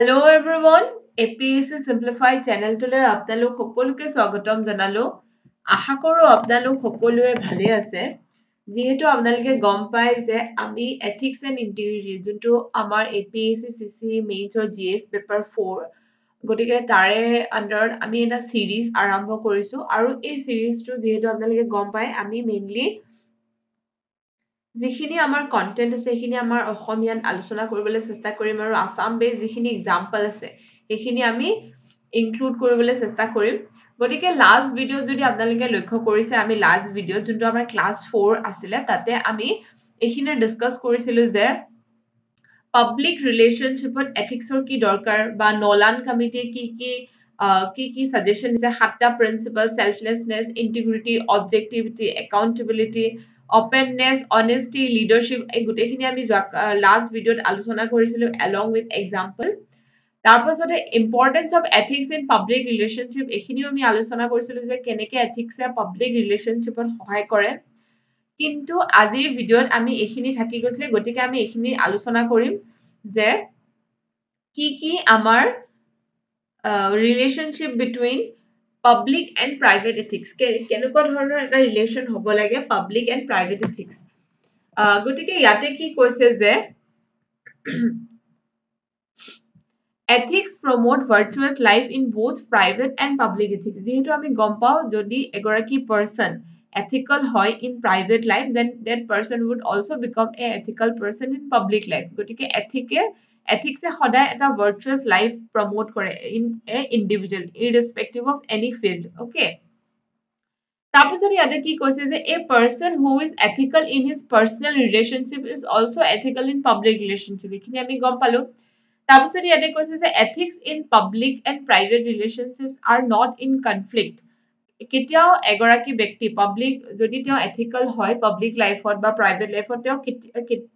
Hello' everyone A P S C simplify চেনেলটোলৈ আপোনালোক সকলোকে স্বাগতম জনালো। আশা কৰোঁ আপোনালোক সকলোৱে ভালে আছে। যিহেতু আপোনালোকে গম পায় যে আমি এথিক্স এণ্ড ইণ্টিগ্ৰিটি যোনটো আমাৰ A P S C C C মেইনছৰ G S paper for গতিকে তাৰে আণ্ডাৰত আমি এটা চিৰিজ আৰম্ভ কৰিছোঁ। আৰু এই চিৰিজটো যিহেতু আপোনালোকে গম পায় আমি মেইনলি যিখিনি আমাৰ কণ্টেণ্ট আছে সেইখিনি আমাৰ অসমীয়াত আলোচনা কৰিবলৈ চেষ্টা কৰিম আৰু আছাম বেছ যিখিনি এক্সাম্পল আছে সেইখিনি আমি ইনক্লুড কৰিবলৈ চেষ্টা কৰিম। গতিকে লাষ্ট ভিডিঅ'ত যদি আপোনালোকে লক্ষ্য কৰিছে আমি লাষ্ট ভিডিঅ'ত যোনটো আমাৰ ক্লাছ ফ'ৰ আছিলে তাতে আমি এইখিনি ডিছকাছ কৰিছিলোঁ যে পাব্লিক ৰিলেশ্যনশ্বিপত এথিক্সৰ কি দৰকাৰ বা নলান কমিটিয়ে কি কি কি কি ছাজেশ্যন দিছে সাতটা principle selflessness integrity objectivity accountability openness honesty leadership এই গোটেইখিনি আমি যোৱা লাষ্ট ভিডিঅ'ত আলোচনা কৰিছিলোঁ এলং উইথ এক্সাম্পল তাৰপাছতে importance of ethics in public relationship এইখিনিও আমি আলোচনা কৰিছিলোঁ যে কেনেকে এথিক্সে পাব্লিক ৰিলেশ্যনশ্বিপত সহায় কৰে। কিন্তু আজিৰ ভিডিঅ'ত আমি এইখিনি থাকি গৈছিলে গতিকে আমি এইখিনি আলোচনা কৰিম যে কি কি আমাৰ relationship between public and private ethics কেনেকুৱা ধৰণৰ এটা ৰিলেশ্যন হ'ব লাগে পাব্লিক এণ্ড প্ৰাইভেট এথিক্স গতিকে ইয়াতে কি কৈছে যে ethics promote virtuous life in both private and public ethics যিহেতু আমি গম পাওঁ যদি এগৰাকী পাৰ্চন ethical হয় in private life then that person would also become a ethical person in public life. গতিকে এথিকে এথিক্সে সদায় এটা ভাৰ্চুৱাছ লাইফ প্ৰমোট কৰে in a individual irrespective of any field okay তাৰপিছত ইয়াতে কি কৈছে যে a person who is ethical in his personal relationship is also' ethical in public relationship এইখিনি আমি গম পালো। তাৰপিছত ইয়াতে কৈছে যে ethics in public and private relationships are not in conflict কেতিয়াও এগৰাকী ব্যক্তি পাব্লিক যদি তেওঁ এথিকেল হয় পাব্লিক লাইফত বা প্ৰাইভেট লাইফত তেওঁ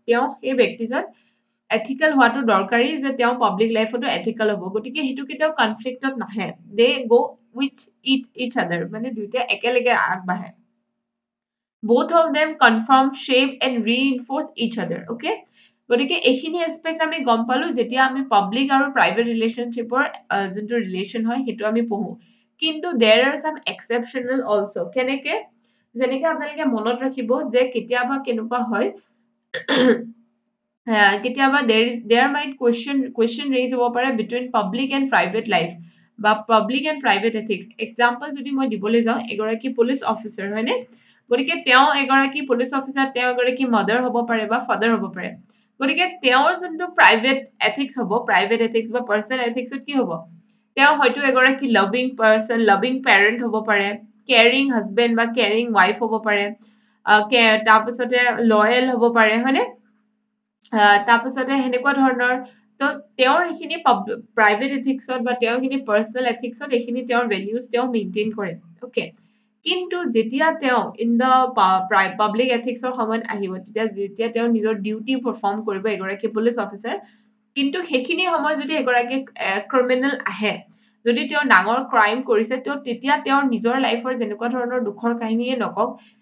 তেওঁ সেই ব্যক্তিজন এথিকেল হোৱাটো দৰকাৰী যে তেওঁ পাব্লিক লাইফতো এথিকেল হ'ব। গতিকে সেইটো কেতিয়াও কনফ্লিক্টত নাহে। দে গ' উইথ ইট ইচ আদাৰ মানে দুইটা একেলগে আগবাঢ়ে। Both of them confirm shape and reinforce each other okay? গতিকে এইখিনি এছপেক্ট আমি গম পালো যেতিয়া আমি পাব্লিক আৰু প্ৰাইভেট ৰিলেশ্যনশ্বিপৰ যোনটো ৰিলেশ্যন হয় সেইটো আমি পঢ়ো। কিন্তু দেৰ আৰ চাম এক্সেপশ্যনেল অলছ' কেনেকে? যেনেকে আপোনালোকে মনত ৰাখিব যে কেতিয়াবা কেনেকুৱা হয় কেতিয়াবা দেৰ দেৰ মাইট কুৱেশ্যন কুৱেশ্যন ৰেইজ হ'ব পাৰে between public and private life বা public and private ethics example যদি মই দিবলৈ যাওঁ এগৰাকী পুলিচ অফিচাৰ হয়নে? গতিকে তেওঁ এগৰাকী পুলিচ অফিচাৰ তেওঁ এগৰাকী মাদাৰ হ'ব পাৰে বা ফাদাৰ হ'ব পাৰে। গতিকে তেওঁৰ যোনটো প্ৰাইভেট এথিক্স হ'ব প্ৰাইভেট এথিক্স বা পাৰ্চনেল এথিক্সত কি হ'ব? তেওঁ হয়তো এগৰাকী লাভিং পাৰ্চন লাভিং পেৰেণ্ট হ'ব পাৰে কেয়াৰিং হাজবেণ্ড বা কেয়াৰিং ৱাইফ হ'ব পাৰে তাৰপিছতে লয়েল হ'ব পাৰে হয়নে? তাৰপিছতে সেনেকুৱা ধৰণৰ। তো তেওঁৰ এইখিনি প্ৰাইভেট এথিক্সত বা তেওঁ এইখিনি পাৰ্চনেল এথিক্সত এইখিনি তেওঁৰ ভেলিউজ তেওঁ মেইনটেইন কৰে। অ'কে কিন্তু যেতিয়া তেওঁ ইন দ্য পাব্লিক এথিক্সৰ সময়ত আহিব তেতিয়া যেতিয়া তেওঁ নিজৰ ডিউটি পাৰফৰ্ম কৰিব এগৰাকী পুলিচ অফিচাৰ কিন্তু সেইখিনি সময়ত যদি এগৰাকী ক্ৰিমিনেল আহে যদি তেওঁ ডাঙৰ ক্ৰাইম কৰিছে তেওঁ তেতিয়া তেওঁৰ নিজৰ লাইফৰ যেনেকুৱা ধৰণৰ দুখৰ কাহিনীয়ে নকওক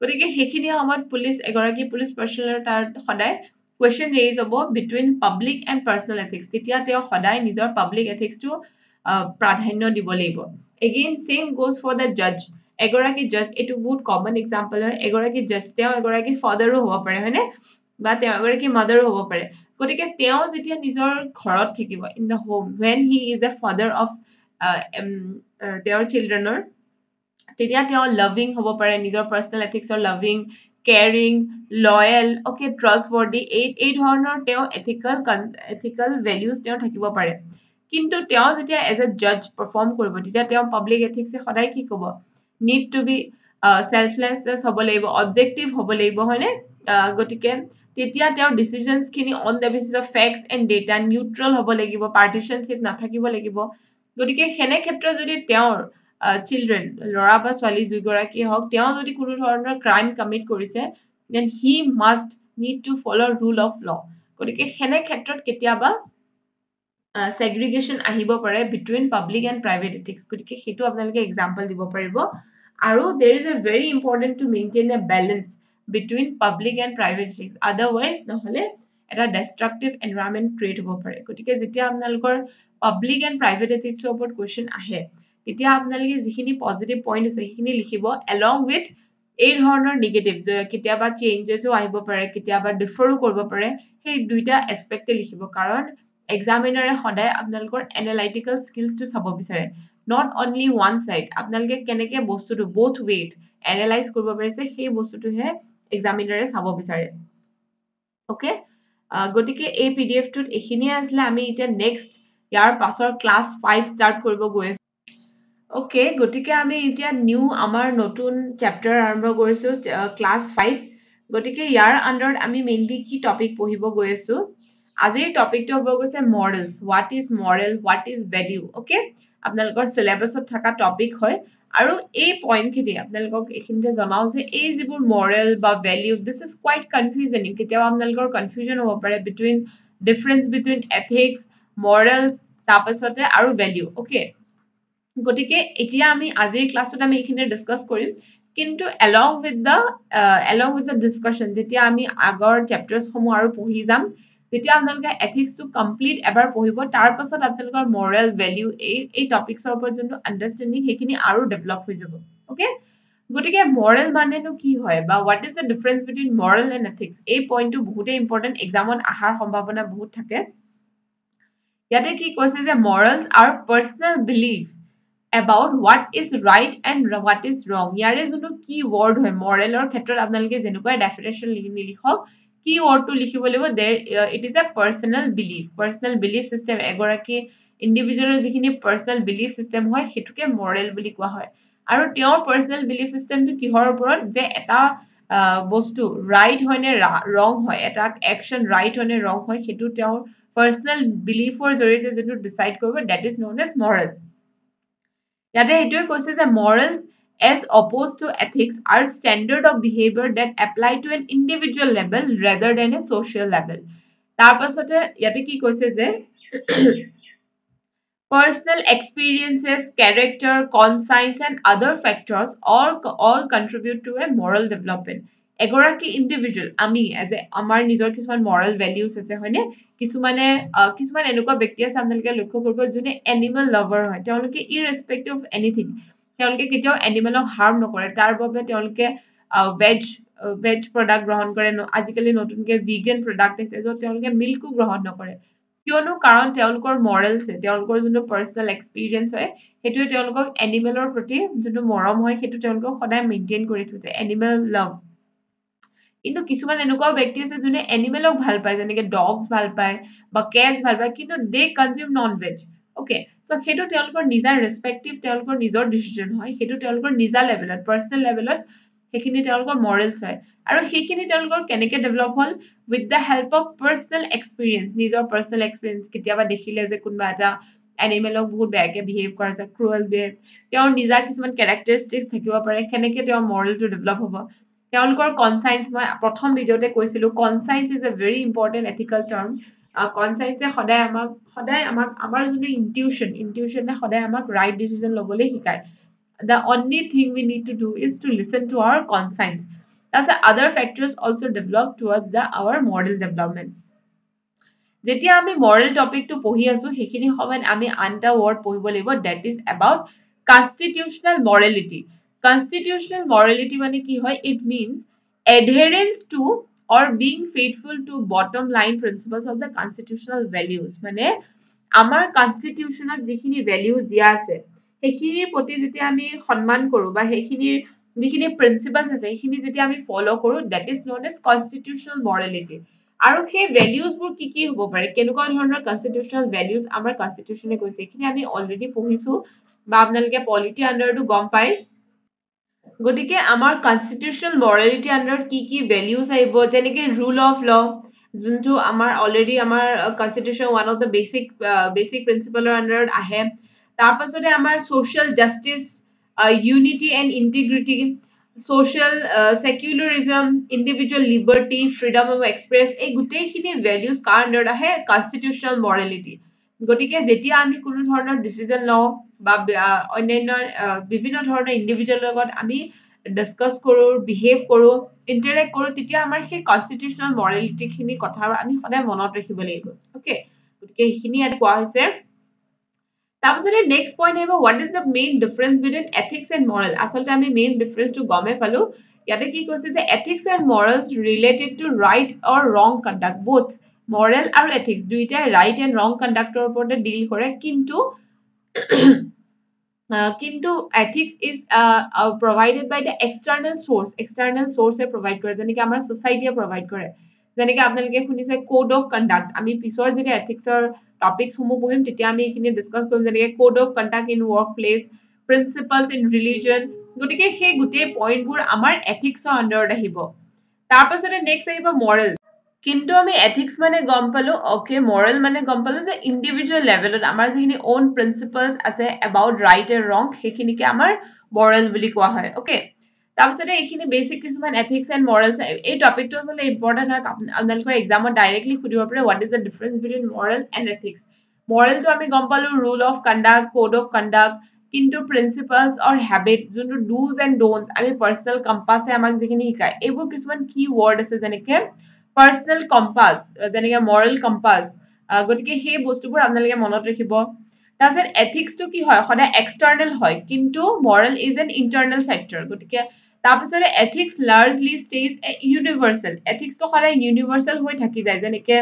গতিকে সেইখিনি সময়ত পুলিচ এগৰাকী পুলিচ পাৰ্চনেলৰ তাৰ সদায় কুৱেশ্যন ৰেইজ হ'ব between public and personal ethics তেতিয়া তেওঁ সদায় নিজৰ পাব্লিক এথিক্সটো প্ৰাধান্য দিব লাগিব। Again same goes for the জাজ এগৰাকী জাজ এইটো বহুত কমন এক্সাম্পল হয়। এগৰাকী জাজ তেওঁ এগৰাকী ফাদাৰো হ'ব পাৰে হয়নে বা তেওঁ এগৰাকী মাদাৰো হ'ব পাৰে। গতিকে তেওঁ যেতিয়া নিজৰ ঘৰত থাকিব in the home when he is a father of তেওঁৰ চিলড্ৰেনৰ তেতিয়া তেওঁ লাভিং হ'ব পাৰে নিজৰ personal এথিক্সৰ loving caring loyal okay trustworthy এই এই ধৰণৰ তেওঁ এথিকেল এথিকেল ভেলিউজ তেওঁ থাকিব পাৰে। কিন্তু তেওঁ যেতিয়া এজ এ জাজ পাৰফৰ্ম কৰিব তেতিয়া তেওঁ পাব্লিক এথিক্সে সদায় কি ক'ব? নিড টু বি চেল্ফলেছ হ'ব লাগিব অবজেক্টিভ হ'ব লাগিব হয়নে? গতিকে তেতিয়া তেওঁৰ ডিচিজনছখিনি on the basis of facts and data neutral হ'ব লাগিব পাৰ্টিশ্যনশ্বিপ নাথাকিব লাগিব। গতিকে সেনে ক্ষেত্ৰত যদি তেওঁৰ চিলড্ৰেন ল'ৰা বা ছোৱালী দুইগৰাকী হওক তেওঁ যদি কোনো ধৰণৰ ক্ৰাইম কমিট কৰিছে then he must need to follow' rule of law গতিকে সেনে ক্ষেত্ৰত কেতিয়াবা ছেগ্ৰিগেশ্যন আহিব পাৰে between public and private ethics গতিকে সেইটো আপোনালোকে এক্সাম্পল দিব পাৰিব। আৰু there is a very important to maintain a balance between public and private ethics otherwise নহ'লে এটা ডেষ্ট্ৰাকটিভ এনভাইৰনমেণ্ট ক্ৰিয়েট হ'ব পাৰে। গতিকে যেতিয়া আপোনালোকৰ পাব্লিক এণ্ড প্ৰাইভেট এথিক্সৰ ওপৰত কুৱেশ্যন আহে তেতিয়া আপোনালোকে যিখিনি পজিটিভ পইণ্ট আছে সেইখিনি লিখিব এলং উইথ এই ধৰণৰ নিগেটিভ কেতিয়াবা চেঞ্জেছো আহিব পাৰে কেতিয়াবা ডিফাৰো কৰিব পাৰে সেই দুইটা এছপেক্টে লিখিব। কাৰণ এক্সামিনাৰে সদায় আপোনালোকৰ এনালাইটিকেল স্কিলছটো চাব বিচাৰে। নট অনলি ওৱান চাইড আপোনালোকে কেনেকে বস্তুটো বথ ৱেইট এনালাইজ কৰিব পাৰিছে সেই বস্তুটোহে এক্সামিনাৰে চাব বিচাৰে। অ'কে গতিকে এই পি ডি এফটোত এইখিনিয়ে আছিলে। আমি এতিয়া নেক্সট ইয়াৰ পাছৰ ক্লাছ ফাইভ ষ্টাৰ্ট কৰিব গৈ আছো। অ'কে গতিকে আমি এতিয়া নিউ আমাৰ নতুন চেপ্টাৰ আৰম্ভ কৰিছোঁ ক্লাছ ফাইভ গতিকে ইয়াৰ আণ্ডাৰত আমি মেইনলি কি টপিক পঢ়িব গৈ আছো? আজিৰ টপিকটো হ'ব গৈছে morals what is moral what is value okay আপোনালোকৰ চিলেবাছত থকা টপিক হয়। আৰু এই পইণ্টখিনি আপোনালোকক এইখিনিতে জনাওঁ যে এই যিবোৰ মৰেল বা value this is quite confusing কেতিয়াবা আপোনালোকৰ কনফিউজন হ'ব পাৰে between difference between ethics morals তাৰপাছতে আৰু ভেলিউ অ'কে গতিকে এতিয়া আমি আজিৰ ক্লাছটোত আমি এইখিনি ডিছকাছ কৰিম। কিন্তু along with the along with the discussion যেতিয়া আমি আগৰ চেপ্টাৰ্ছসমূহ আৰু পঢ়ি যাম যেতিয়া আপোনালোকে এথিক্সটো কমপ্লিট এবাৰ পঢ়িব। তাৰ পাছত আপোনালোকৰ মৰেল ভেলিউ এই এই টপিকছৰ ওপৰত যোনটো আণ্ডাৰষ্টেণ্ডিং সেইখিনি আৰু ডেভেলপ হৈ যাব। অ'কে গতিকে মৰেল মানেনো কি হয় বা what is the difference between moral and ethics এই পইণ্টটো বহুতেই ইম্পৰ্টেণ্ট এক্সামত অহাৰ সম্ভাৱনা বহুত থাকে। ইয়াতে কি কৈছে যে morals are personal believe about what is right and what is wrong ইয়াৰে যোনটো কি ৱৰ্ড হয় মৰেলৰ ক্ষেত্ৰত আপোনালোকে যেনেকুৱা ডেফিনেশ্যন নিলিখক কি ৱৰ্ডটো লিখিব লাগিব there it is a personal believe personal believe system এগৰাকী ইণ্ডিভিজুৱেলৰ যিখিনি পাৰ্চনেল বিলিভ চিষ্টেম হয় সেইটোকে মৰেল বুলি কোৱা হয়। আৰু তেওঁৰ পাৰ্চনেল বিলিভ চিষ্টেমটো কিহৰ ওপৰত? যে এটা বস্তু ৰাইট হয় নে ৰং হয় এটা একশ্যন ৰাইট হয় নে ৰং হয় সেইটো তেওঁৰ পাৰ্চনেল বিলিফৰ জৰিয়তে যোনটো ডিচাইড কৰিব that is known as moral ইয়াতে এইটোৱে কৈছে যে morals as opposed to ethics are standard of behaviour that apply to an individual level rather than a social level তাৰ পাছতে ইয়াতে কি কৈছে যে personal experiences, character, conscience, and other factors all, all contribute to a moral development. এগৰাকী individual আমি as a আমাৰ নিজৰ কিছুমান মৰেল ভেলিউজ আছে হয়নে? কিছুমানে কিছুমান এনেকুৱা ব্যক্তি আছে আপোনালোকে লক্ষ্য কৰিব যোনে এনিমেল লাভাৰ হয়। তেওঁলোকে ইৰেচপেক্টিভ অফ এনিথিং তেওঁলোকে কেতিয়াও এনিমেলক হাৰ্ম নকৰে। তাৰ বাবে তেওঁলোকে ভেজ ভেজ প্ৰডাক্ট গ্ৰহণ কৰে। আজিকালি নতুনকে ভিগেন প্ৰডাক্ট আছে য'ত তেওঁলোকে মিল্কো গ্ৰহণ নকৰে। কিয়নো কাৰণ তেওঁলোকৰ মৰেলছে তেওঁলোকৰ যোনটো পাৰ্চনেল এক্সপিৰিয়েঞ্চ হয় সেইটোৱে তেওঁলোকক এনিমেলৰ প্ৰতি যোনটো মৰম হয় সেইটো তেওঁলোকক সদায় মেইনটেইন কৰি থৈছে এনিমেল লাভ কিন্তু কিছুমান এনেকুৱাও ব্যক্তি আছে যোনে এনিমেলক ভাল পায় যেনেকে ডগছ ভাল পায় বা কেটছ ভাল পায় কিন্তু they consume non veg okay so' সেইটো তেওঁলোকৰ নিজা ৰেচপেক্টিভ তেওঁলোকৰ নিজৰ ডিচিজন হয়। সেইটো তেওঁলোকৰ নিজা লেভেলত পাৰ্চনেল লেভেলত সেইখিনি তেওঁলোকৰ মৰেলছ হয়। আৰু সেইখিনি তেওঁলোকৰ কেনেকে ডেভেলপ হ'ল? With the help of personal experience নিজৰ পাৰ্চনেল এক্সপিৰিয়েঞ্চ কেতিয়াবা দেখিলে যে কোনোবা এটা এনিমেলক বহুত বেয়াকে বিহেভ কৰা যায় ক্ৰুৱেল বিহেভ তেওঁৰ নিজা কিছুমান কেৰেক্টাৰিষ্টিক্স থাকিব পাৰে সেনেকে তেওঁৰ মৰেলটো ডেভেলপ হ'ব। তেওঁলোকৰ কনচাইন্স মই প্ৰথম ভিডিঅ'তে কৈছিলো conscience is a very important ethical term কনচাইন্সে সদায় আমাক সদায় আমাক আমাৰ যোনটো ইনটিউশ্যন ইনটিউশ্যনে সদায় আমাক ৰাইট ডিচিজন ল'বলৈ শিকায়। The only thing we need to do is to listen to our conscience তাৰপিছত other factors also' develop towards the our moral development যেতিয়া আমি মৰেল টপিকটো পঢ়ি আছো সেইখিনি সময়ত আমি আন এটা ৱৰ্ড পঢ়িব লাগিব that is about constitutional morality constitutional morality মানে কি হয়? It means adherence to or being faithful to bottom line principles of the constitutional values মানে আমাৰ কনষ্টিটিউচনত যিখিনি ভেলিউজ দিয়া আছে সেইখিনিৰ প্ৰতি যেতিয়া আমি সন্মান কৰো বা সেইখিনিৰ যিখিনি প্ৰিন্সিপলছ আছে সেইখিনি যেতিয়া আমি ফ'ল' কৰো that is known as constitutional morality আৰু সেই ভেলিউজবোৰ কি কি হ'ব পাৰে? কেনেকুৱা ধৰণৰ কনষ্টিটিউচনেল ভেলিউজ আমাৰ কনষ্টিটিউচনে কৈছে? এইখিনি আমি অলৰেডি পঢ়িছো বা আপোনালোকে পলিটি আণ্ডাৰটো গম পায়। গতিকে আমাৰ কনষ্টিটিউচনেল মৰেলিটি আণ্ডাৰত কি কি ভেলিউজ আহিব যেনেকে ৰুল অফ ল যোনটো আমাৰ অলৰেডি আমাৰ constitution one of the basic basic প্ৰিন্সিপলৰ আণ্ডাৰত আহে। তাৰপাছতে আমাৰ social justice unity and integrity social secularism individual liberty freedom of express এই গোটেইখিনি ভেলিউজ কাৰ আণ্ডাৰত আহে? কনষ্টিটিউচনেল মৰেলিটি গতিকে যেতিয়া আমি কোনো ধৰণৰ ডিচিজন লওঁ বা অন্যান্য বিভিন্ন ধৰণৰ ইণ্ডিভিজুৱেলৰ লগত আমি ডিছকাছ কৰোঁ বিহেভ কৰোঁ ইণ্টাৰেক্ট কৰোঁ তেতিয়া আমাৰ সেই কনষ্টিটিউচনেল মৰেলিটিখিনি কথা আমি সদায় মনত ৰাখিব লাগিব অ'কে গতিকে সেইখিনি ইয়াত কোৱা হৈছে। তাৰপিছতে নেক্সট পইণ্ট আহিব what is the main difference between ethics and moral আচলতে আমি মেইন ডিফাৰেঞ্চটো গমেই পালো। ইয়াতে কি কৈছে যে ethics and morals related to right or wrong conduct both moral আৰু এথিক্স দুইটাই ৰাইট এণ্ড ৰং কণ্ডাক্টৰ ওপৰতে ডিল কৰে। কিন্তু কিন্তু ethics is provided by the external source external চ'ৰ্চে provide কৰে যেনেকে আমাৰ ছ'চাইটিয়ে প্ৰভাইড কৰে। যেনেকে আপোনালোকে শুনিছে কোড অফ কণ্ডাক্ট আমি পিছৰ যেতিয়া এথিক্সৰ টপিকসমূহ পঢ়িম তেতিয়া আমি এইখিনি ডিছকাছ কৰিম যেনেকে code of conduct in work place principles in religion গতিকে সেই গোটেই পইণ্টবোৰ আমাৰ এথিক্সৰ আণ্ডাৰত আহিব। তাৰপাছতে নেক্সট আহিব মৰেল কিন্তু আমি এথিক্স মানে গম পালো অ'কে মৰেল মানে গম পালো যে ইণ্ডিভিজুৱেল লেভেলত আমাৰ যিখিনি অ'ন প্ৰিন্সিপালছ আছে এবাউট ৰাইট এণ্ড ৰং সেইখিনিকে আমাৰ মৰেল বুলি কোৱা হয় অ'কে তাৰপিছতে এইখিনি বেচিক কিছুমান এথিক্স এণ্ড মৰেলছ এই টপিকটো আচলতে ইম্পৰ্টেণ্ট হয় আপোনালোকৰ এক্সামত ডাইৰেক্টলি সুধিব পাৰে what is the difference between moral and ethics মৰেলটো আমি গম পালো rule of conduct code of conduct কিন্তু প্ৰিন্সিপালছ অৰ হেবিট যোনটো ডুজ এণ্ড ডোনছ আমি পাৰ্চনেল কম্পাছে আমাক যিখিনি শিকায় এইবোৰ কিছুমান কি ৱৰ্ড আছে যেনেকে পাৰ্চনেল কম্পাছ যেনেকে মৰেল কম্পাছ গতিকে সেই বস্তুবোৰ আপোনালোকে মনত ৰাখিব। তাৰপিছত এথিক্সটো কি হয়? সদায় এক্সটাৰ্নেল হয় কিন্তু moral is an internal factor গতিকে তাৰপিছতে এথিক্স লাৰ্জলি ষ্টেজ ইউনিভাৰ্চেল এথিক্সটো সদায় ইউনিভাৰ্চেল হৈ থাকি যায় যেনেকে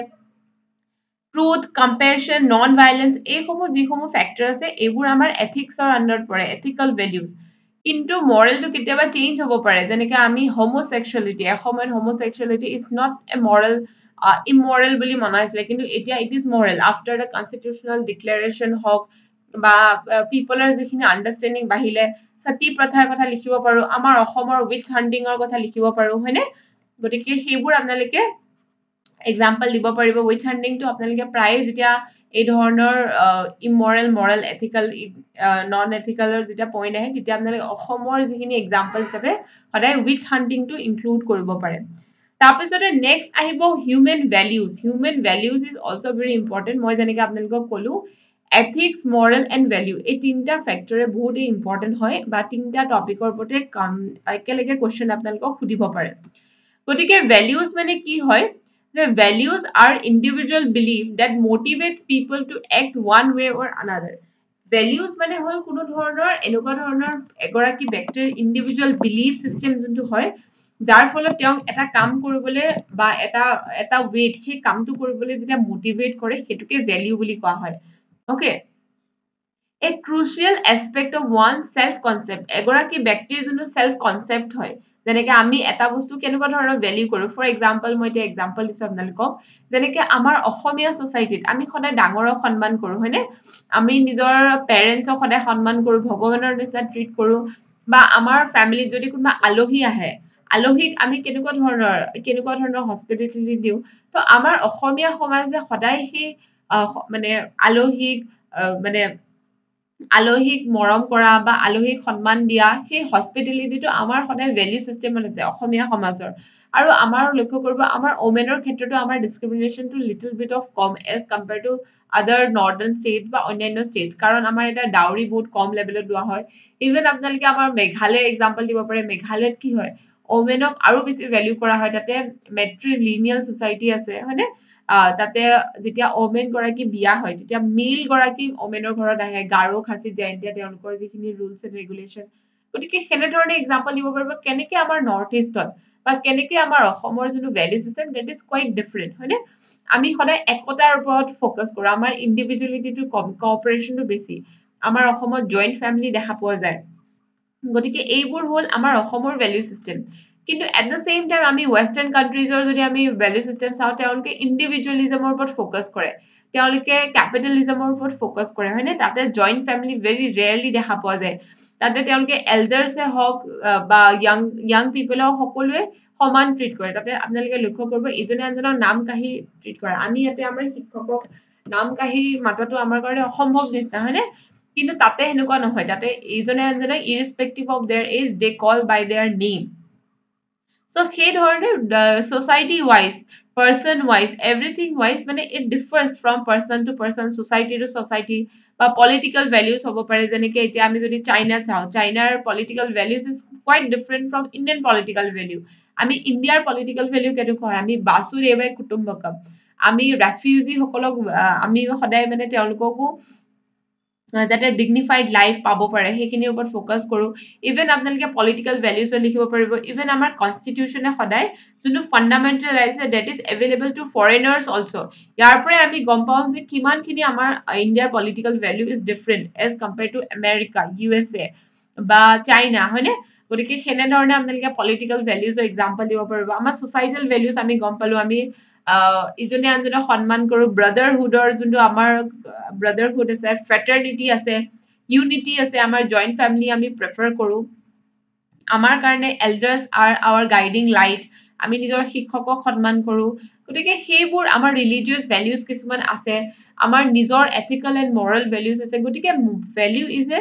ট্ৰুথ কম্পেশ্যন নন ভাইলেঞ্চ এইসমূহ যিসমূহ ফেক্টৰ আছে এইবোৰ আমাৰ এথিক্সৰ আণ্ডাৰত পৰে এথিকেল ভেলিউজ কিন্তু মৰেলটো কেতিয়াবা চেঞ্জ হ'ব পাৰে। যেনেকে আমি হোমোচেক্সুৱেলিটি এসময়ত homosexuality is not a moral immoral বুলি মনা হৈছিলে। কিন্তু এতিয়া it is moral after the constitutional declaration হওক বা পিপলৰ যিখিনি আণ্ডাৰষ্টেণ্ডিং বাঢ়িলে সতী প্ৰথাৰ কথা লিখিব পাৰো। আমাৰ অসমৰ উইথ হাণ্টিঙৰ কথা লিখিব পাৰো হয়নে? গতিকে সেইবোৰ আপোনালোকে এক্সাম্পল দিব পাৰিব উইথ হাণ্টিংটো আপোনালোকে প্ৰায়ে যেতিয়া এই ধৰণৰ ইমৰেল মৰেল এথিকেল নন এথিকেলৰ যেতিয়া পইণ্ট আহে তেতিয়া আপোনালোকে অসমৰ যিখিনি এক্সাম্পল হিচাপে সদায় উইথ হাণ্টিংটো ইনক্লুড কৰিব পাৰে। তাৰপিছতে নেক্সট আহিব human values human values is also' very important মই যেনেকে আপোনালোকক ক'লো এথিক্স মৰেল এণ্ড ভেলিউ এই তিনিটা ফেক্টৰে বহুতেই ইম্পৰ্টেণ্ট হয় বা তিনিটা টপিকৰ ওপৰতে একেলগে কুৱেশ্যন আপোনালোকক সুধিব পাৰে। গতিকে ভেলিউজ মানে কি হয়? যে values are individual belief that motivates people to act one way or another values মানে হ'ল কোনো ধৰণৰ এনেকুৱা ধৰণৰ এগৰাকী ব্যক্তিৰ ইণ্ডিভিজুৱেল বিলিভ ছিষ্টেম যোনটো হয় যাৰ ফলত তেওঁক এটা কাম কৰিবলৈ বা এটা এটা ৱেত সেই কামটো কৰিবলৈ যেতিয়া মটিভেট কৰে সেইটোকে ভেলিউ বুলি কোৱা হয়। Okay a crucial aspect of one self concept এগৰাকী ব্যক্তিৰ যোনটো চেল্ফ কনচেপ্ট হয় যেনেকে আমি এটা বস্তু কেনেকুৱা ধৰণৰ ভেলিউ কৰোঁ? ফৰ এক্সাম্পল মই এতিয়া এক্সাম্পল দিছোঁ আপোনালোকক। যেনেকে আমাৰ অসমীয়া ছ'চাইটিত আমি সদায় ডাঙৰক সন্মান কৰোঁ হয়নে? আমি নিজৰ পেৰেণ্টছক সদায় সন্মান কৰোঁ ভগৱানৰ নিচিনা ট্ৰিট কৰোঁ বা আমাৰ ফেমিলিত যদি কোনোবা আলহী আহে আলহীক আমি কেনেকুৱা ধৰণৰ কেনেকুৱা ধৰণৰ হস্পিটেলিটি দিওঁ? ত' আমাৰ অসমীয়া সমাজে সদায় সেই মানে আলহীক মানে আলহীক মৰম কৰা বা আলহীক সন্মান দিয়া সেই হস্পিটেলিটিটো আমাৰ সদায় ভেলিউ ছিষ্টেমত আছে অসমীয়া সমাজৰ। আৰু আমাৰ লক্ষ্য কৰিব আমাৰ ওমেনৰ ক্ষেত্ৰতো আমাৰ ডিছক্ৰিমিনেশ্যনটো little bit of com as compare to other northern state বা অন্যান্য ষ্টেট কাৰণ আমাৰ এটা ডাউৰি বহুত কম লেভেলত লোৱা হয়। ইভেন আপোনালোকে আমাৰ মেঘালয়ৰ এক্সাম্পল দিব পাৰে মেঘালয়ত কি হয় ওমেনক আৰু বেছি ভেলিউ কৰা হয় তাতে মেট্ৰি লিনিয়েল ছ'চাইটি আছে হয়নে? তাতে যেতিয়া ওমেন গৰাকী বিয়া হয় তেতিয়া মেইল গৰাকী ওমেনৰ ঘৰত আহে গাৰো খাচী জয়ন্তীয়া তেওঁলোকৰ যিখিনি ৰুলছ এণ্ড ৰেগুলেশ্যন গতিকে সেনেধৰণে এক্সাম্পল দিব পাৰিব কেনেকে আমাৰ নৰ্থ ইষ্টত বা কেনেকে আমাৰ অসমৰ যোনটো value system that is quite different হয়নে? আমি সদায় একতাৰ ওপৰত ফ'কাছ কৰোঁ আমাৰ ইণ্ডিভিজুৱেলিটিটো কম কঅপাৰেশ্যনটো বেছি আমাৰ অসমত জইণ্ট ফেমিলি দেখা পোৱা যায়। গতিকে এইবোৰ হ'ল আমাৰ অসমৰ ভেলিউ চিষ্টেম কিন্তু এট দ্য ছেইম টাইম আমি ৱেষ্টাৰ্ণ কাণ্ট্ৰিজৰ যদি আমি ভেলিউ চিষ্টেম চাওঁ তেওঁলোকে ইণ্ডিভিজুৱেলিজমৰ ওপৰত ফ'কাছ কৰে। তেওঁলোকে কেপিটেলিজমৰ ওপৰত ফ'কাছ কৰে হয়নে? তাতে জইণ্ট ফেমিলি ভেৰি ৰেয়াৰলি দেখা পোৱা যায়। তাতে তেওঁলোকে এল্ডাৰ্ছে হওক বা য়াং য়াং পিপলক সকলোৱে সমান ট্ৰিট কৰে। তাতে আপোনালোকে লক্ষ্য কৰিব ইজনে আনজনক নাম কাঢ়ি ট্ৰিট কৰে। আমি ইয়াতে আমাৰ শিক্ষকক নাম কাঢ়ি মাতাটো আমাৰ কাৰণে অসম্ভৱ নিচিনা হয়নে? কিন্তু তাতে সেনেকুৱা নহয়। তাতে ইজনে আনজনক irrespective of their age they call by their name so' সেই ধৰণে society wise person wise everything wise মানে it differs from person to person society to society বা পলিটিকেল ভেলিউজ হ'ব পাৰে। যেনেকে এতিয়া আমি যদি চাইনাত চাওঁ চাইনাৰ political values is quite different from Indian political value আমি ইণ্ডিয়াৰ পলিটিকেল ভেলিউ কেনেকুৱা হয়? আমি বাসুদেৱাই কুটুম্বকম। আমি ৰেফিউজিসকলক আমি সদায় মানে তেওঁলোককো যাতে ডিগনিফাইড লাইফ পাব পাৰে সেইখিনিৰ ওপৰত ফ'কাছ কৰোঁ। ইভেন আপোনালোকে পলিটিকেল ভেলিউজত লিখিব পাৰিব। ইভেন আমাৰ কনষ্টিটিউশ্যনে সদায় যোনটো fundamental rights that is available to foreigners also' ইয়াৰ পৰাই আমি গম পাওঁ যে কিমানখিনি আমাৰ ইণ্ডিয়াৰ political value is different as compare to America U S A বা চাইনা হয়নে? গতিকে সেনেধৰণে আপোনালোকে পলিটিকেল ভেলিউজৰ এক্সাম্পল দিব পাৰিব। আমাৰ ছ'চাইটেল ভেলিউজ আমি গম পালোঁ আমি ইজনে আনজনক সন্মান কৰোঁ। ব্ৰাদাৰহুডৰ যোনটো আমাৰ ব্ৰাদাৰহুড আছে ফ্ৰেটাৰ্নিটি আছে ইউনিটি আছে আমাৰ জইণ্ট ফেমিলি আমি প্ৰেফাৰ কৰোঁ। আমাৰ কাৰণে elders are our guiding light আমি নিজৰ শিক্ষকক সন্মান কৰোঁ। গতিকে সেইবোৰ আমাৰ ৰিলিজিয়াছ ভেলিউজ কিছুমান আছে। আমাৰ নিজৰ এথিকেল এণ্ড মৰেল ভেলিউজ আছে। গতিকে value is a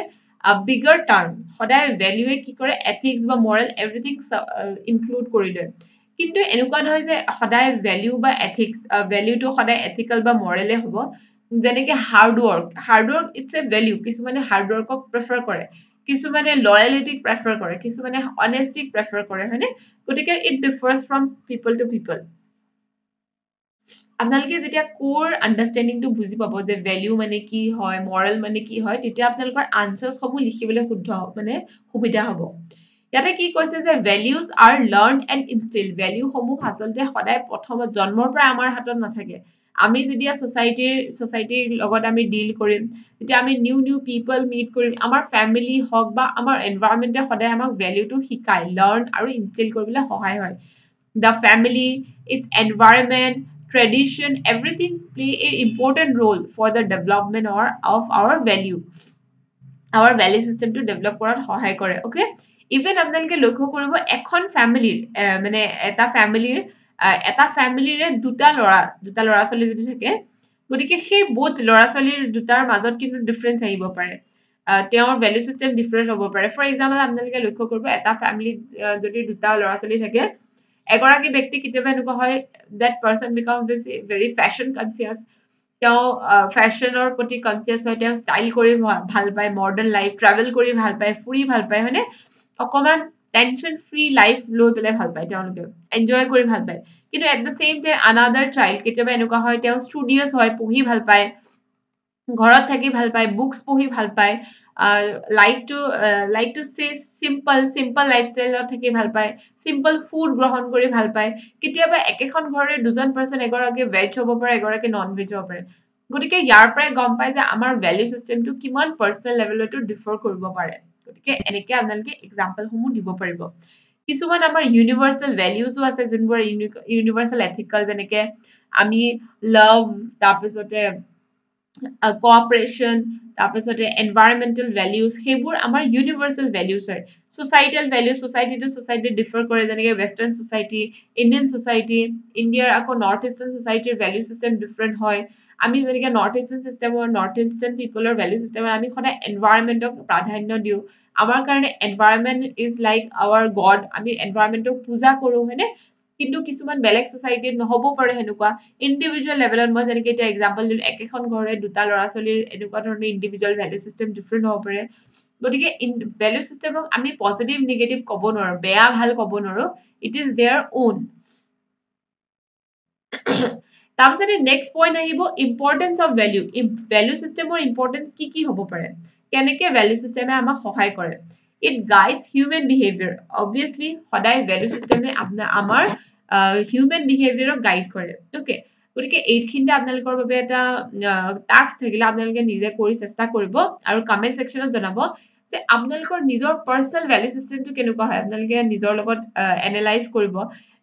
bigger term সদায় ভেলিউৱে কি কৰে? এথিক্স বা মৰেল এভৰিথিং ইনক্লুড কৰি লয়। কিন্তু এনেকুৱা নহয় যে সদায় ভেলিউ বা এথিক্স ভেলিউটো সদায় এথিকেল বা মৰেলে হ'ব। যেনেকে hard work hard work it's a value কিছুমানে হাৰ্ডৱৰ্কক প্ৰেফাৰ কৰে কিছুমানে লয়েলিটিক প্ৰেফাৰ কৰে কিছুমানে অনেষ্টিক প্ৰেফাৰ কৰে হয়নে? গতিকে it differs from people to people আপোনালোকে যেতিয়া কোৰ আণ্ডাৰষ্টেণ্ডিংটো বুজি পাব যে ভেলিউ মানে কি হয় মৰেল মানে কি হয় তেতিয়া আপোনালোকৰ আনচাৰ্ছসমূহ লিখিবলৈ শুদ্ধ মানে সুবিধা হ'ব। ইয়াতে কি কৈছে যে values are learn and instil ভেলিউসমূহ আচলতে সদায় প্ৰথমত জন্মৰ পৰা আমাৰ হাতত নাথাকে। আমি যেতিয়া ছ'চাইটিৰ ছ'চাইটিৰ লগত আমি ডিল কৰিম যেতিয়া আমি নিউ নিউ পিপল মিট কৰিম আমাৰ ফেমিলি হওক বা আমাৰ এনভাইৰমেণ্টে সদায় আমাক ভেলিউটো শিকায় লাৰ্ণ আৰু ইনষ্টিল কৰিবলৈ সহায় হয়। The family its environment tradition everything play a important role for the development of our value our value চিষ্টেমটো ডেভেলপ কৰাত সহায় কৰে অ'কে ইভেন আপোনালোকে লক্ষ্য কৰিব এখন ফেমিলিৰ মানে এটা ফেমিলিৰ এটা ফেমিলিৰে দুটা ল'ৰা দুটা ল'ৰা ছোৱালী যদি থাকে গতিকে সেই বহুত ল'ৰা ছোৱালীৰ দুটাৰ মাজত কিন্তু ডিফাৰেঞ্চ আহিব পাৰে। তেওঁৰ ভেলিউ চিষ্টেম ডিফাৰেণ্ট হ'ব পাৰে। ফৰ এক্সাম্পল আপোনালোকে লক্ষ্য কৰিব এটা ফেমিলিত যদি দুটা ল'ৰা ছোৱালী থাকে এগৰাকী ব্যক্তি কেতিয়াবা এনেকুৱা হয় দেট পাৰ্চন বিকাম বেছি ভেৰি ফেশ্বন কনচিয়াছ তেওঁ ফেশ্বনৰ প্ৰতি কনচিয়াছ হয় তেওঁ ষ্টাইল কৰি ভাল পায় মডাৰ্ণ লাইফ ট্ৰেভেল কৰি ভাল পায় ফুৰি ভাল পায় হয়নে? অকণমান টেনশ্যন ফ্ৰী লাইফ লৈ পেলাই ভাল পায় তেওঁলোকে। এনজয় কৰি ভাল পায়। কিন্তু at the same time another child কেতিয়াবা এনেকুৱা হয় তেওঁ ষ্টুডিয়াছ হয় পঢ়ি ভাল পায় ঘৰত থাকি ভাল পায় বুকছ পঢ়ি ভাল পায় like to like to say simple simple লাইফষ্টাইলত থাকি ভাল পায় চিম্পল ফুড গ্ৰহণ কৰি ভাল পায়। কেতিয়াবা একেখন ঘৰৰে দুজন পাৰ্চন এগৰাকী ভেজ হ'ব পাৰে এগৰাকী নন ভেজ হ'ব পাৰে। গতিকে ইয়াৰ পৰাই গম পায় যে আমাৰ ভেলিউ চিষ্টেমটো কিমান পাৰ্চনেল লেভেলতো ডিফাৰ কৰিব পাৰে। গতিকে এনেকে আপোনালোকে এক্সাম্পলসমূহ দিব পাৰিব। কিছুমান আমাৰ ইউনিভাৰ্চেল ভেলিউজো আছে যোনবোৰ ইউনিভাৰ্চেল এথিকেল যেনেকে আমি লাভ তাৰপিছতে কঅপাৰেশ্যন তাৰপিছতে এনভাইৰমেণ্টেল ভেলিউজ সেইবোৰ আমাৰ ইউনিভাৰ্চেল ভেলিউজ হয়। Societal values society to society differ কৰে যেনেকে ৱেষ্টাৰ্ণ ছ'চাইটি ইণ্ডিয়ান ছ'চাইটি ইণ্ডিয়াৰ আকৌ নৰ্থ ইষ্টাৰ্ণ ছ'চাইটিৰ ভেলিউ চিষ্টেম ডিফাৰেণ্ট হয়। আমি যেনেকে নৰ্থ ইষ্টাৰ্ণ চিষ্টেমৰ নৰ্থ ইষ্টাৰ্ণ পিপলৰ ভেলিউ চিষ্টেমত আমি সদায় এনভাইৰমেণ্টক প্ৰাধান্য দিওঁ। আমাৰ কাৰণে environment is like our god আমি এনভাইৰমেণ্টক পূজা কৰোঁ হয়নে? কিন্তু কিছুমান বেলেগ ছ'চাইটিত নহ'বও পাৰে সেনেকুৱা। ইণ্ডিভিজুৱেল লেভেলত মই যেনেকে এতিয়া এক্সাম্পল দিলোঁ একেখন ঘৰে দুটা ল'ৰা ছোৱালীৰ এনেকুৱা ধৰণৰ ইণ্ডিভিজুৱেল ভেলিউ চিষ্টেম ডিফাৰেণ্ট হ'ব পাৰে। গতিকে ভেলিউ চিষ্টেমক আমি পজিটিভ নিগেটিভ ক'ব নোৱাৰো বেয়া ভাল ক'ব নোৱাৰো। ইট ইজ দেয়াৰ ওন তাৰপিছতে নেক্সট পইণ্ট আহিব ইম্পৰ্টেঞ্চ অফ ভেলিউ ভেলিউ চিষ্টেমৰ ইম্পৰ্টেঞ্চ কি কি হ'ব পাৰে? কেনেকে ভেলিউ চিষ্টেমে আমাক সহায় কৰে? It guides human behaviour obviously সদায় ভেলিউ চিষ্টেমে আমাৰ হিউমেন বিহেভিয়াৰক গাইড কৰে। অ'কে গতিকে এইখিনিতে আপোনালোকৰ বাবে এটা টাস্ক থাকিলে আপোনালোকে নিজে কৰি চেষ্টা কৰিব আৰু কমেণ্ট ছেকশ্যনত জনাব যে আপোনালোকৰ নিজৰ পাৰ্চনেল ভেলিউ চিষ্টেমটো কেনেকুৱা হয়। আপোনালোকে নিজৰ লগত এনালাইজ কৰিব।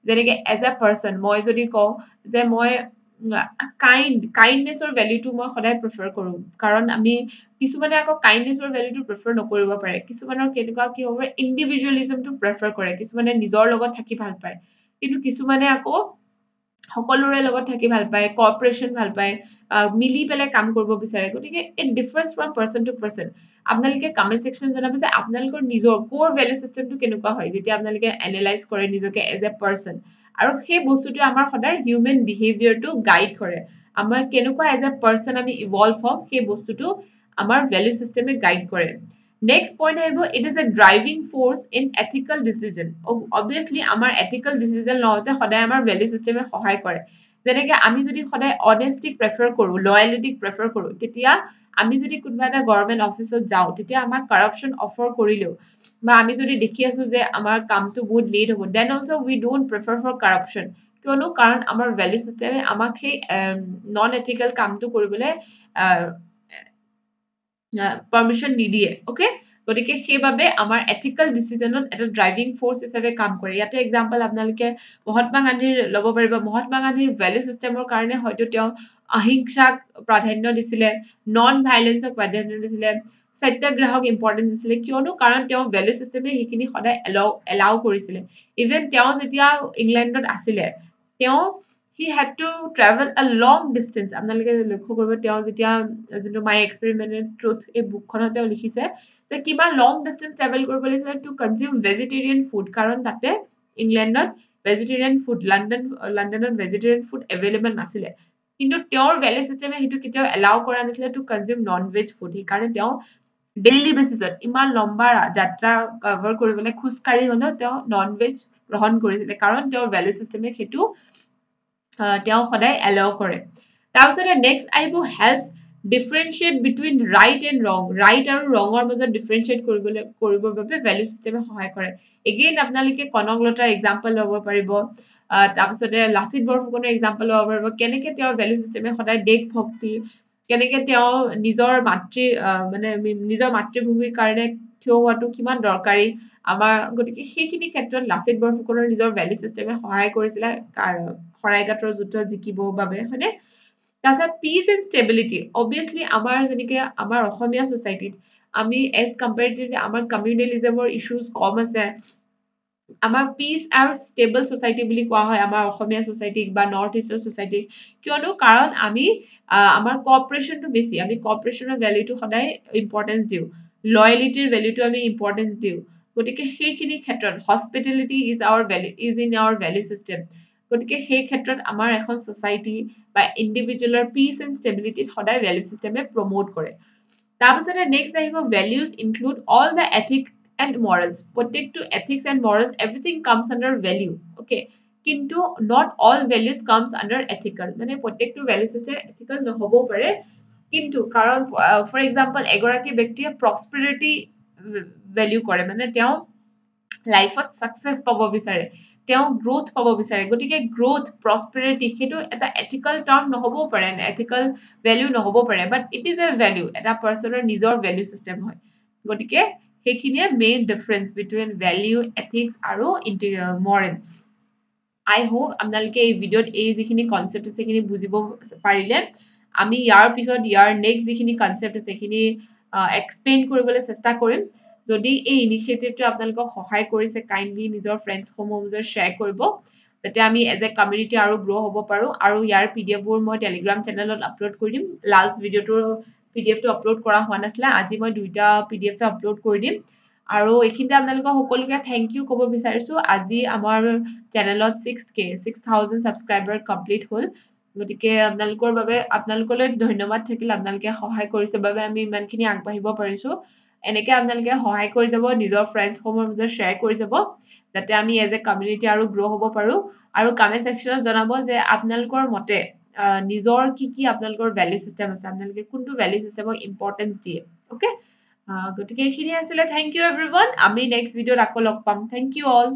যেনেকে এজ এ পাৰ্চন মই যদি কওঁ যে মই কাইণ্ড কাইণ্ডনেছৰ ভেলিউটো মই সদায় প্ৰিফাৰ কৰোঁ। কাৰণ আমি কিছুমানে আকৌ কাইণ্ডনেছৰ ভেলিউটো প্ৰিফাৰ নকৰিব পাৰে। কিছুমানৰ কেনেকুৱা কি হ'ব ইণ্ডিভিজুৱেলিজমটো প্ৰিফাৰ কৰে। কিছুমানে নিজৰ লগত থাকি ভাল পায়। কিন্তু কিছুমানে আকৌ সকলোৰে লগত থাকি ভাল পায় কৰ্পৰেশ্যন ভাল পায় মিলি পেলাই কাম কৰিব বিচাৰে। গতিকে it differs from person to person আপোনালোকে কমেণ্ট ছেকশ্যন জনাব যে আপোনালোকৰ নিজৰ ক'ৰ ভেলু চিষ্টেমটো কেনেকুৱা হয় যেতিয়া আপোনালোকে এনালাইজ কৰে নিজকে এজ এ পাৰ্চন আৰু সেই বস্তুটোৱে আমাৰ সদায় হিউমেন বিহেভিয়াৰটো গাইড কৰে। আমাৰ কেনেকুৱা এজ এ পাৰ্চন আমি ইভল্ভ হম সেই বস্তুটো আমাৰ ভেলু চিষ্টেমে গাইড কৰে। নেক্সট পইণ্ট আহিব it is a driving force in ethical decision obviously আমাৰ এথিকেল ডিচিজন লওঁতে সদায় আমাৰ ভেলু চিষ্টেমে সহায় কৰে। যেনেকে আমি যদি সদায় অনেষ্টিক প্ৰেফাৰ কৰোঁ লয়েলিটিক প্ৰেফাৰ কৰোঁ তেতিয়া আমি যদি কোনোবা এটা গভৰ্ণমেণ্ট অফিচত যাওঁ তেতিয়া আমাক কাৰাপশ্যন অফাৰ কৰিলেও বা আমি যদি দেখি আছো যে আমাৰ কামটো বহুত লেট হ'ব then also' we don't prefer for corruption কিয়নো কাৰণ আমাৰ ভেলু চিষ্টেমে আমাক সেই নন এথিকেল কামটো কৰিবলৈ পাৰ্মিশ্যন নিদিয়ে অ'কে গতিকে সেইবাবে আমাৰ এথিকেল ডিচিজনত এটা ড্ৰাইভিং ফ'ৰ্চ হিচাপে কাম কৰে। ইয়াতে এক্সাম্পল আপোনালোকে মহাত্মা গান্ধীৰ ল'ব পাৰিব। মহাত্মা গান্ধীৰ ভেলু চিষ্টেমৰ কাৰণে হয়তো তেওঁ অহিংসাক প্ৰাধান্য দিছিলে নন ভাইলেঞ্চক প্ৰাধান্য দিছিলে সত্যাগ্ৰহক ইম্পৰ্টেঞ্চ দিছিলে কিয়নো কাৰণ তেওঁ ভেলু চিষ্টেমে সেইখিনি সদায় এলাউ এলাউ কৰিছিলে। ইভেন তেওঁ যেতিয়া ইংলেণ্ডত আছিলে তেওঁ he had to travel a long distance আপোনালোকে লক্ষ্য কৰিব তেওঁ যেতিয়া যোনটো মাই এক্সপেৰিমেণ্টেড ট্ৰুথ এই বুকখনত তেওঁ লিখিছে যে কিমান লং ডিষ্টেঞ্চ ট্ৰেভেল কৰিব লাগিছিলে টু কনজিউম ভেজিটেৰিয়ান ফুড কাৰণ তাতে ইংলেণ্ডত ভেজিটেৰিয়ান ফুড লণ্ডন লণ্ডনত ভেজিটেৰিয়ান ফুড এভেইলেবল নাছিলে। কিন্তু তেওঁৰ ভেলু চিষ্টেমে সেইটো কেতিয়াও এলাউ কৰা নাছিলে to consume non veg food সেইকাৰণে তেওঁ ডেইলি বেচিছত ইমান লম্বা যাত্ৰা কভাৰ কৰিবলৈ খোজকাঢ়ি হলেও তেওঁ নন ভেজ গ্ৰহণ কৰিছিলে কাৰণ তেওঁৰ ভেলু চিষ্টেমে সেইটো তেওঁ সদায় এলাউ কৰে। তাৰপিছতে নেক্সট আহিব helps differentiate between right and wrong right আৰু ৰঙৰ মাজত ডিফাৰেঞ্চিয়েট কৰিবলৈ কৰিবৰ বাবে ভেলু চিষ্টেমে সহায় কৰে। এগেইন আপোনালোকে কনকলতাৰ এক্সাম্পল ল'ব পাৰিব। তাৰপিছতে লাচিত বৰফুকনৰ এক্সাম্পল ল'ব পাৰিব। কেনেকে তেওঁৰ ভেলু চিষ্টেমে সদায় দেশ ভক্তি কেনেকে তেওঁ নিজৰ মাতৃ মানে নিজৰ মাতৃভূমিৰ কাৰণে থিয় হোৱাটো কিমান দৰকাৰী? আমাৰ গতিকে সেইখিনি ক্ষেত্ৰত লাচিত বৰফুকনৰ নিজৰ ভেলু চিষ্টেমে সহায় কৰিছিলে শৰাইঘাটৰ যুদ্ধ জিকিবৰ বাবে হয়নে? তাৰপিছত পিচ এণ্ড ষ্টেবিলিটি অবভিয়াছলি আমাৰ যেনেকে আমাৰ অসমীয়া ছ'চাইটিত আমি এজ কম্পেৰেটিভলি আমাৰ কমিউনেলিজমৰ ইছ্যুজ কম আছে। আমাৰ পিচ আৰু ষ্টেবল ছ'চাইটি বুলি কোৱা হয় আমাৰ অসমীয়া ছ'চাইটিক বা নৰ্থ ইষ্টৰ ছ'চাইটিক কিয়নো কাৰণ আমি আমাৰ কঅপাৰেশ্যনটো বেছি আমি কঅপাৰেশ্যনৰ ভেলিউটো সদায় ইম্পৰ্টেঞ্চ দিওঁ। লয়েলিটিৰ ভেলিউটো আমি ইম্পৰ্টেঞ্চ দিওঁ। গতিকে সেইখিনি ক্ষেত্ৰত hospitality is our value is in our value system গতিকে সেই ক্ষেত্ৰত আমাৰ এখন ছ'চাইটি বা ইণ্ডিভিজুৱেলৰ পিচ এণ্ড ষ্টেবিলিটিত সদায় ভেলু চিষ্টেমে প্ৰমোট কৰে। তাৰপিছতে নেক্সট আহিব values include all the ethic and morals প্ৰত্যেকটো ethics and morals everything comes under value okay কিন্তু not all values comes under ethical মানে প্ৰত্যেকটো ভেলু চিষ্টেম এথিকেল নহ'বও পাৰে। কিন্তু কাৰণ ফৰ এক্সাম্পল এগৰাকী ব্যক্তিয়ে প্ৰস্পেৰিটি ভেলিউ কৰে মানে তেওঁ লাইফত ছাকচেছ পাব বিচাৰে তেওঁ গ্ৰ'থ পাব বিচাৰে গতিকে গ্ৰ'থ প্ৰস্পেৰিটি সেইটো এটা এথিকেল টাৰ্ম নহ'বও পাৰে এথিকেল ভেলিউ নহ'ব পাৰে but it is a value এটা পাৰ্চনৰ নিজৰ ভেলিউ চিষ্টেম হয় গতিকে সেইখিনিয়ে main difference between value ethics আৰু মৰেল আই হোপ আপোনালোকে এই ভিডিঅ'ত এই যিখিনি কনচেপ্ট আছে সেইখিনি বুজিব পাৰিলে আমি ইয়াৰ পিছত ইয়াৰ নেক্সট যিখিনি কনচেপ্ট আছে সেইখিনি এক্সপ্লেইন কৰিবলৈ চেষ্টা কৰিম। যদি এই ইনিচিয়েটিভটো আপোনালোকক সহায় কৰিছে কাইণ্ডলি নিজৰ ফ্ৰেণ্ডছসমূহ নিজৰ শ্বেয়াৰ কৰিব যাতে আমি এজ এ কমিউনিটি আৰু গ্ৰ' হ'ব পাৰোঁ। আৰু ইয়াৰ পি ডি এফবোৰ মই টেলিগ্ৰাম চেনেলত আপলোড কৰি দিম। লাষ্ট ভিডিঅ'টোৰ পি ডি এফটো আপলোড কৰা হোৱা নাছিলে আজি মই দুইটা পি ডি এফ আপলোড কৰি দিম। আৰু এইখিনিতে আপোনালোকক সকলোকে থেংক ইউ ক'ব বিচাৰিছোঁ। আজি আমাৰ চেনেলত six K six thousand subscriber complete হ'ল। গতিকে আপোনালোকৰ বাবে আপোনালোকলৈ ধন্যবাদ থাকিল আপোনালোকে সহায় কৰিছে বাবে আমি ইমানখিনি আগবাঢ়িব পাৰিছোঁ। এনেকে আপোনালোকে সহায় কৰি যাব নিজৰ ফ্ৰেণ্ডছসমূহৰ মাজত শ্বেয়াৰ কৰি যাব যাতে আমি এজ এ কমিউনিটি আৰু গ্ৰ' হ'ব পাৰোঁ। আৰু কমেণ্ট ছেকশ্যনত জনাব যে আপোনালোকৰ মতে নিজৰ কি কি আপোনালোকৰ ভেলু চিষ্টেম আছে আপোনালোকে কোনটো ভেলু চিষ্টেমক ইম্পৰ্টেঞ্চ দিয়ে অ'কে গতিকে এইখিনি আছিলে। Thank you every one next ভিডিঅ'ত আকৌ লগ পাম। Thank U all